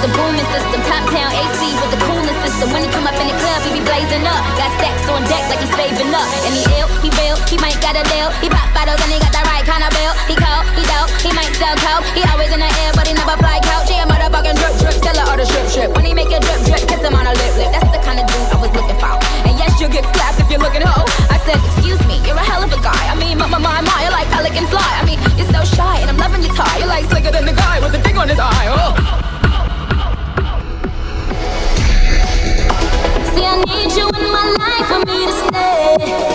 with the booming system. Top down AC with the cooling system. When he come up in the club, he be blazing up. Got stacks on deck like he's saving up. And he ill, he real, he might got a deal. He pop bottles and he got Yeah.